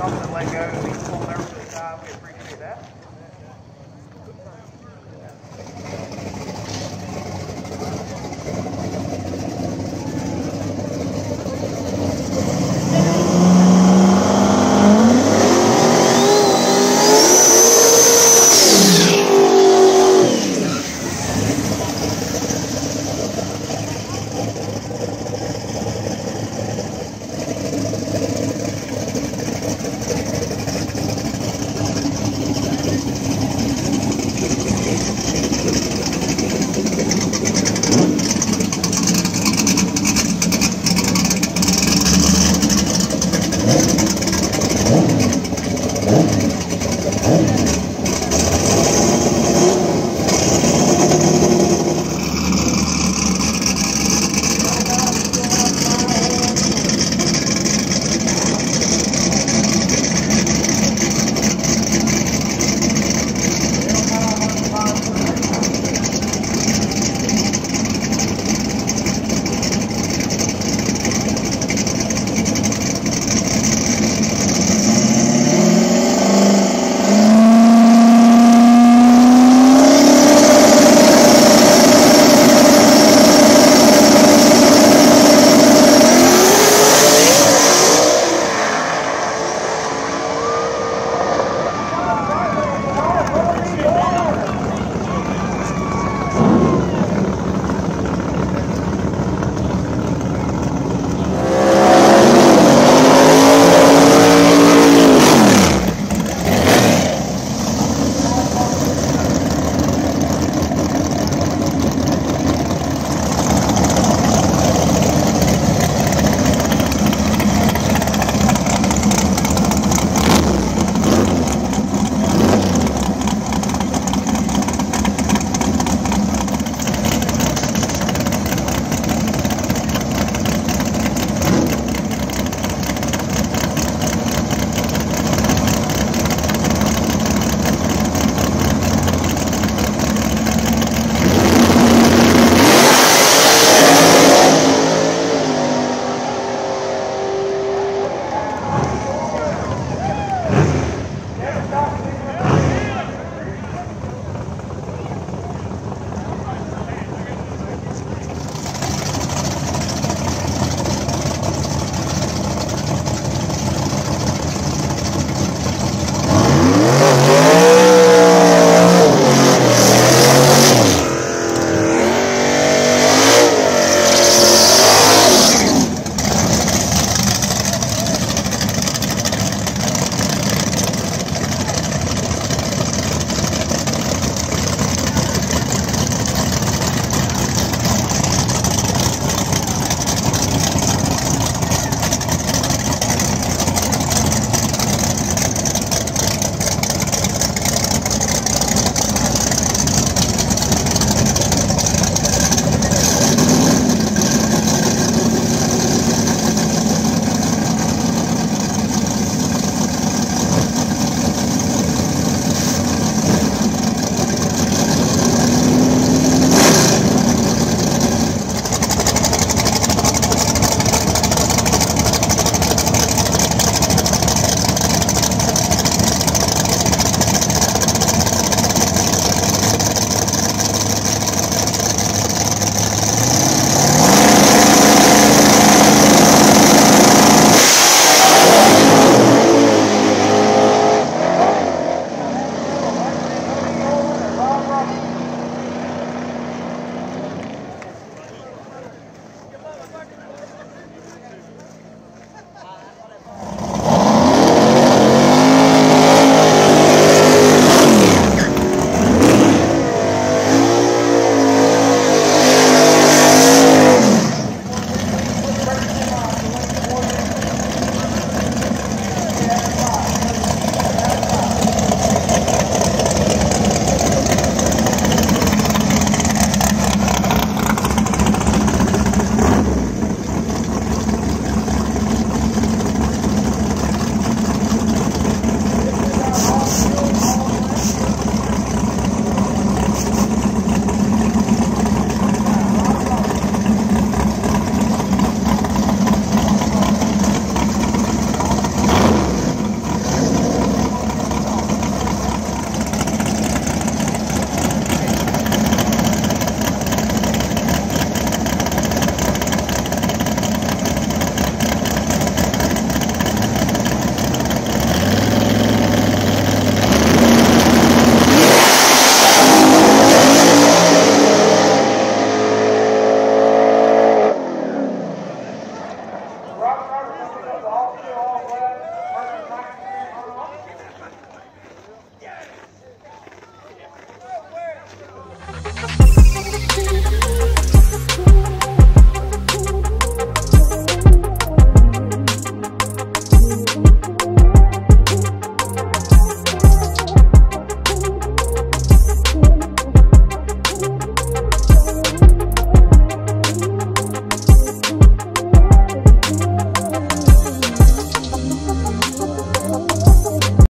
go. We appreciate that.